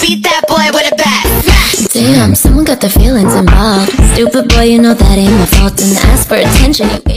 beat that boy with a bat. Damn, someone got their feelings involved. Stupid boy, you know that ain't my fault. And ask for attention, you